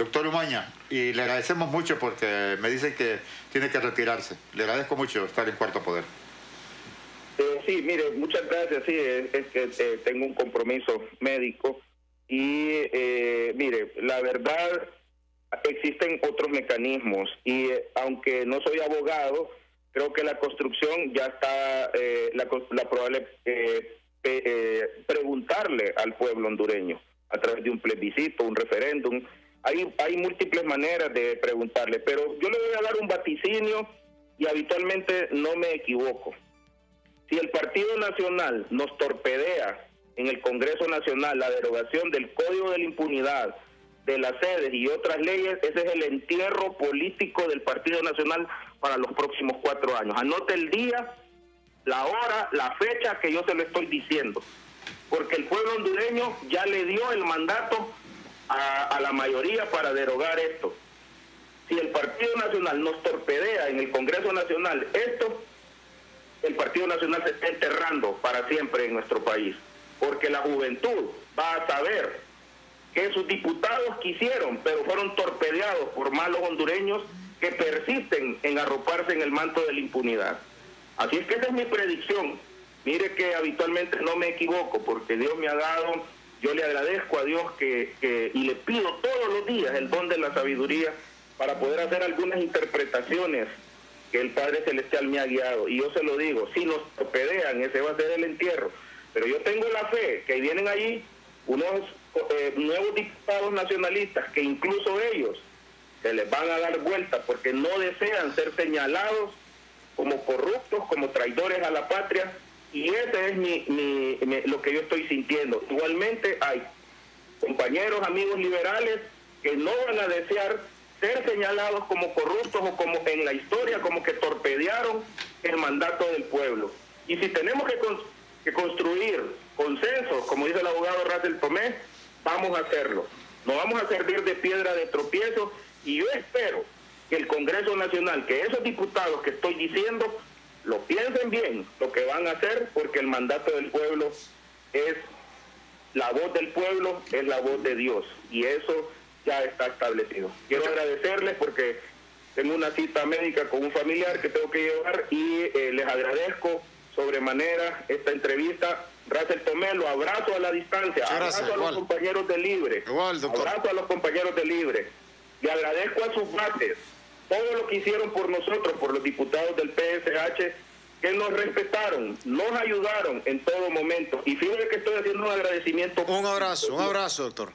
Doctor Umaña, y le agradecemos mucho porque me dice que tiene que retirarse. Le agradezco mucho estar en Cuarto Poder. Eh, sí, mire, muchas gracias. Sí, es, que eh, tengo un compromiso médico y eh, mire, la verdad existen otros mecanismos y aunque no soy abogado, creo que la construcción ya está, la, la, probable preguntarle al pueblo hondureño a través de un plebiscito, un referéndum. Hay, hay múltiples maneras de preguntarle, pero yo le voy a dar un vaticinio y habitualmente no me equivoco. Si el Partido Nacional nos torpedea en el Congreso Nacional la derogación del Código de la Impunidad, de las sedes y otras leyes, ese es el entierro político del Partido Nacional para los próximos cuatro años. Anote el día, la hora, la fecha que yo se lo estoy diciendo, porque el pueblo hondureño ya le dio el mandato a, a la mayoría para derogar esto. Si el Partido Nacional nos torpedea en el Congreso Nacional esto, el Partido Nacional se está enterrando para siempre en nuestro país, porque la juventud va a saber que sus diputados quisieron, pero fueron torpedeados por malos hondureños que persisten en arroparse en el manto de la impunidad. Así es que esa es mi predicción. Mire que habitualmente no me equivoco, porque Dios me ha dado, yo le agradezco a Dios que, y le pido todos los días el don de la sabiduría para poder hacer algunas interpretaciones que el Padre Celestial me ha guiado. Y yo se lo digo, si nos torpedean, ese va a ser el entierro. Pero yo tengo la fe que vienen allí unos eh, nuevos diputados nacionalistas que incluso ellos se les van a dar vuelta porque no desean ser señalados como corruptos, como traidores a la patria. Y ese es mi, lo que yo estoy sintiendo. Igualmente hay compañeros, amigos liberales que no van a desear ser señalados como corruptos o como en la historia como que torpedearon el mandato del pueblo. Y si tenemos que, que construir consensos, como dice el abogado Russell Tomé, vamos a hacerlo. No vamos a servir de piedra de tropiezo y yo espero que el Congreso Nacional, que esos diputados que estoy diciendo, lo piensen bien lo que van a hacer porque el mandato del pueblo es la voz del pueblo, es la voz de Dios y eso ya está establecido. Quiero agradecerles porque tengo una cita médica con un familiar que tengo que llevar y eh, les agradezco sobremanera esta entrevista. Russell Tomé, lo abrazo a la distancia, abrazo a los compañeros de Libre, abrazo a los compañeros de Libre. Le agradezco a sus bates todo lo que hicieron por nosotros, por los diputados del PSH, que nos respetaron, nos ayudaron en todo momento. Y fíjate que estoy haciendo un agradecimiento. Un abrazo, un abrazo, doctor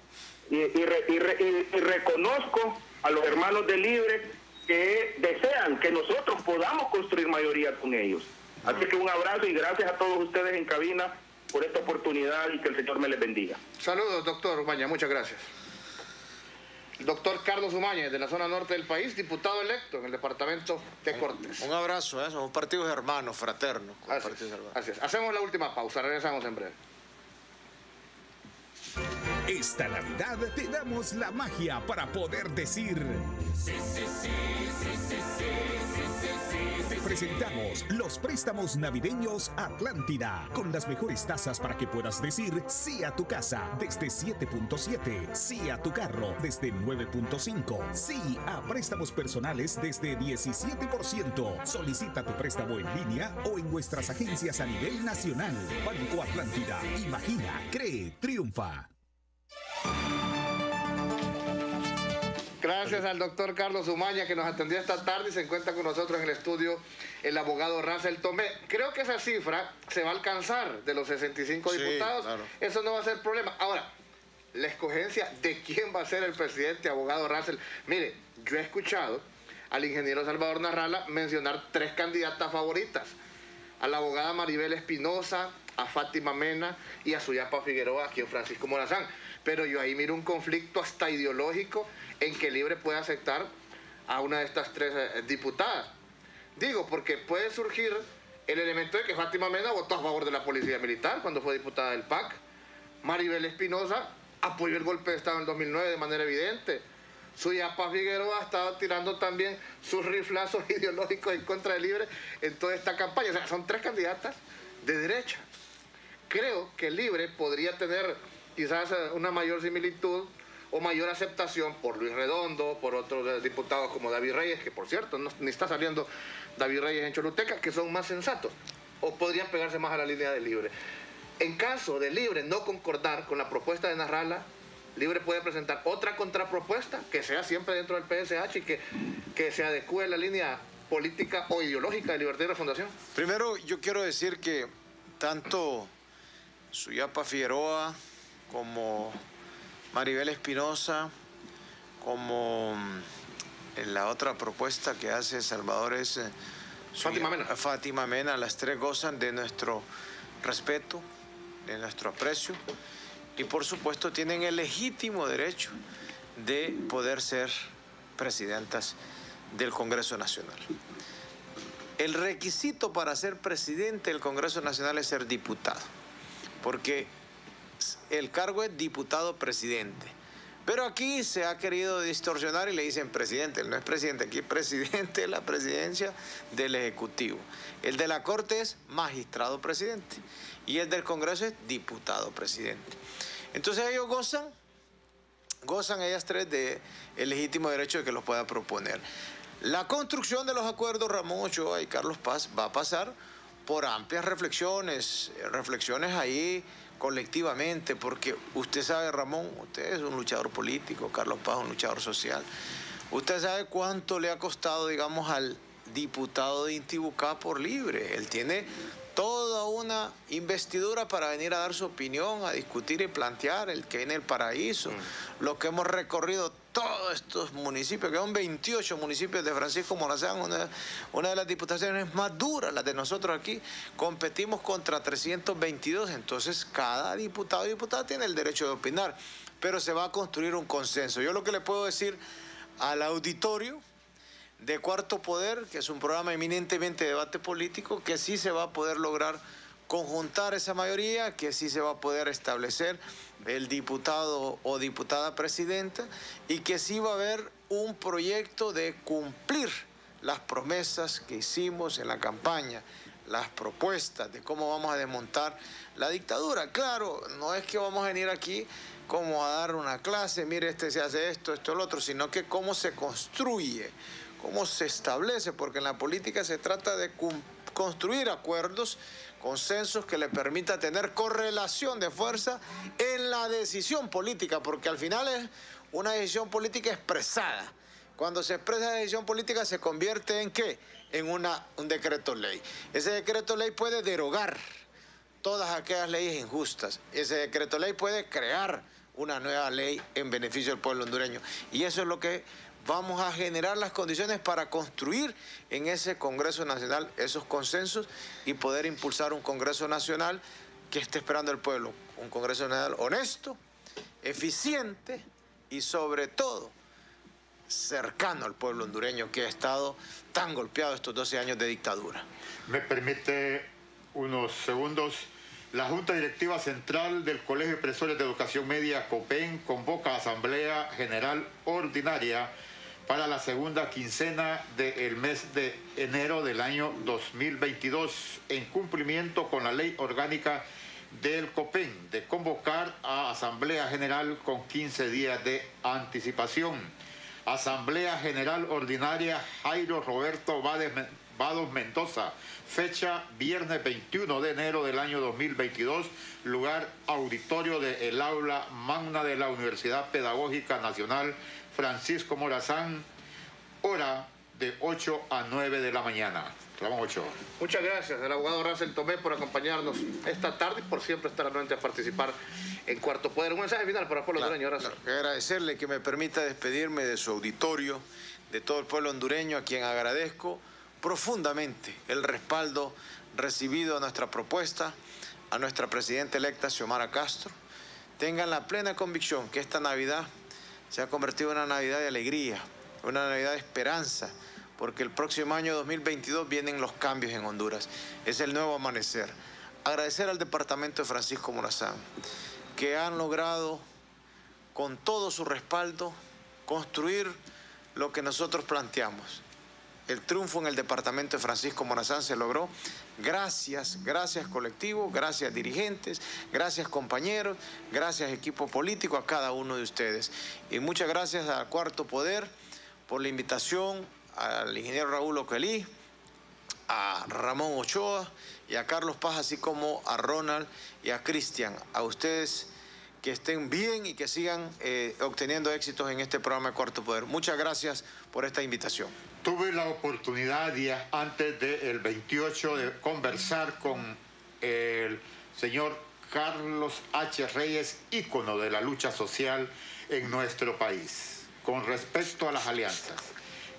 y, y, reconozco a los hermanos de Libre que desean que nosotros podamos construir mayoría con ellos. Así que un abrazo y gracias a todos ustedes en cabina por esta oportunidad y que el Señor me les bendiga. Saludos, doctor Umaña, muchas gracias. Doctor Carlos Umaña, de la zona norte del país, diputado electo en el departamento de Cortes. Un abrazo, ¿eh? somos partidos hermanos, fraternos. así es. Hacemos la última pausa, regresamos en breve. Esta Navidad te damos la magia para poder decir. Sí, sí, sí, sí, sí, sí, sí, Presentamos los préstamos navideños Atlántida con las mejores tasas para que puedas decir sí a tu casa desde 7.7, sí a tu carro desde 9.5, sí a préstamos personales desde 17%. Solicita tu préstamo en línea o en nuestras agencias a nivel nacional. Banco Atlántida. Imagina, cree, triunfa. Gracias al doctor Carlos Umaña que nos atendió esta tarde y se encuentra con nosotros en el estudio el abogado Russell Tomé. Creo que esa cifra se va a alcanzar de los 65 diputados. Eso no va a ser problema. Ahora, la escogencia de quién va a ser el presidente, abogado Russell. Mire, yo he escuchado al ingeniero Salvador Narrala mencionar tres candidatas favoritas. A la abogada Maribel Espinosa, a Fátima Mena y a Suyapa Figueroa, aquí en Francisco Morazán. Pero yo ahí miro un conflicto hasta ideológico en que Libre puede aceptar a una de estas tres eh, diputadas. Digo, porque puede surgir el elemento de que Fátima Mena votó a favor de la policía militar cuando fue diputada del PAC. Maribel Espinosa apoyó el golpe de Estado en el 2009 de manera evidente. Suyapa Figueroa estaba tirando también sus riflazos ideológicos en contra de Libre en toda esta campaña. O sea, son tres candidatas de derecha. Creo que Libre podría tener quizás eh, una mayor similitud o mayor aceptación por Luis Redondo, por otros diputados como David Reyes, que por cierto, no, ni está saliendo David Reyes en Choluteca, que son más sensatos, o podrían pegarse más a la línea de Libre. En caso de Libre no concordar con la propuesta de Narrala, Libre puede presentar otra contrapropuesta que sea siempre dentro del PSH y que, que se adecue a la línea política o ideológica de Libertad y la Fundación. Primero, yo quiero decir que tanto Suyapa Figueroa como Maribel Espinosa, como mm, la otra propuesta que hace Salvador es eh, Fátima Mena. Fátima Mena, las tres gozan de nuestro respeto, de nuestro aprecio y por supuesto tienen el legítimo derecho de poder ser presidentas del Congreso Nacional. El requisito para ser presidente del Congreso Nacional es ser diputado, porque el cargo es diputado presidente. Pero aquí se ha querido distorsionar y le dicen presidente. Él no es presidente, aquí es presidente de la presidencia del Ejecutivo. El de la Corte es magistrado presidente. Y el del Congreso es diputado presidente. Entonces ellos gozan, gozan ellas tres de el legítimo derecho de que los pueda proponer. La construcción de los acuerdos Ramón Ochoa y Carlos Paz va a pasar por amplias reflexiones, reflexiones ahí colectivamente, porque usted sabe, Ramón, usted es un luchador político, Carlos Paz un luchador social. Usted sabe cuánto le ha costado, digamos, al diputado de Intibucá por libre. Él tiene toda una investidura para venir a dar su opinión, a discutir y plantear el que viene el paraíso, mm. lo que hemos recorrido todos estos municipios, que son 28 municipios de Francisco Morazán, una, una de las diputaciones más duras, las de nosotros aquí, competimos contra 322, entonces cada diputado y diputada tiene el derecho de opinar, pero se va a construir un consenso. Yo lo que le puedo decir al auditorio de Cuarto Poder, que es un programa eminentemente de debate político, que sí se va a poder lograr conjuntar esa mayoría, que sí se va a poder establecer el diputado o diputada presidenta y que sí va a haber un proyecto de cumplir las promesas que hicimos en la campaña, las propuestas de cómo vamos a desmontar la dictadura. Claro, no es que vamos a venir aquí como a dar una clase, mire, este se hace esto, esto, lo otro, sino que cómo se construye, cómo se establece, porque en la política se trata de construir acuerdos consensos que le permita tener correlación de fuerza en la decisión política, porque al final es una decisión política expresada. Cuando se expresa la decisión política se convierte en qué? En una, un decreto ley. Ese decreto ley puede derogar todas aquellas leyes injustas. Ese decreto ley puede crear una nueva ley en beneficio del pueblo hondureño. Y eso es lo que vamos a generar las condiciones para construir en ese Congreso Nacional esos consensos y poder impulsar un Congreso Nacional que esté esperando el pueblo. Un Congreso Nacional honesto, eficiente y sobre todo cercano al pueblo hondureño que ha estado tan golpeado estos 12 años de dictadura. Me permite unos segundos. La Junta Directiva Central del Colegio de Profesores de Educación Media, COPEN, convoca a Asamblea General Ordinaria para la segunda quincena del mes de enero del año 2022, en cumplimiento con la ley orgánica del COPEN de convocar a Asamblea General con 15 días de anticipación. Asamblea General Ordinaria Jairo Roberto Vados Mendoza, fecha viernes 21 de enero del año 2022, lugar auditorio del aula magna de la Universidad Pedagógica Nacional Francisco Morazán, hora de 8 a 9 de la mañana. Muchas gracias al abogado Racel Tomé por acompañarnos esta tarde y por siempre estar anuente a participar en Cuarto Poder. Un mensaje final para el pueblo hondureño, Agradecerle que me permita despedirme de su auditorio, de todo el pueblo hondureño, a quien agradezco profundamente el respaldo recibido a nuestra propuesta, a nuestra presidenta electa Xiomara Castro. Tengan la plena convicción que esta Navidad se ha convertido en una Navidad de alegría, una Navidad de esperanza, porque el próximo año 2022 vienen los cambios en Honduras. Es el nuevo amanecer. Agradecer al departamento de Francisco Morazán, que han logrado con todo su respaldo construir lo que nosotros planteamos. El triunfo en el departamento de Francisco Morazán se logró gracias, gracias colectivo, gracias dirigentes, gracias compañeros, gracias equipo político, a cada uno de ustedes. Y muchas gracias al Cuarto Poder por la invitación, al ingeniero Raúl Oquelí, a Ramón Ochoa y a Carlos Paz, así como a Ronald y a Cristian. A ustedes que estén bien y que sigan eh, obteniendo éxitos en este programa de Cuarto Poder. Muchas gracias por esta invitación. Tuve la oportunidad días antes del 28 de conversar con el señor Carlos H. Reyes, ícono de la lucha social en nuestro país, con respecto a las alianzas.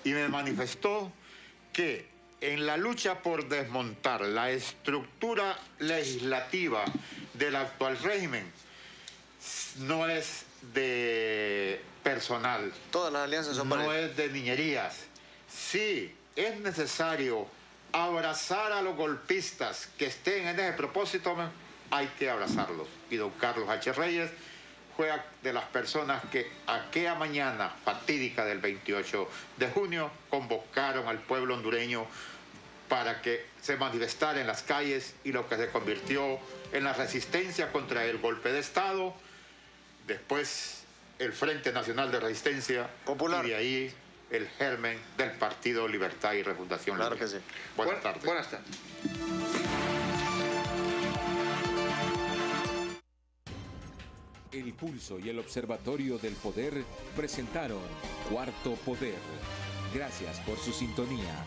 Y me manifestó que en la lucha por desmontar la estructura legislativa del actual régimen, no es de personal. Todas las alianzas son No es de niñerías. Sí, es necesario abrazar a los golpistas que estén en ese propósito, hay que abrazarlos. Y don Carlos H. Reyes fue de las personas que aquella mañana fatídica del 28 de junio convocaron al pueblo hondureño para que se manifestara en las calles y lo que se convirtió en la resistencia contra el golpe de Estado después el Frente Nacional de Resistencia Popular. y de ahí el germen del Partido Libertad y Refundación. Claro que sí. Buenas tardes. Buenas tardes. El Pulso y el Observatorio del Poder presentaron Cuarto Poder. Gracias por su sintonía.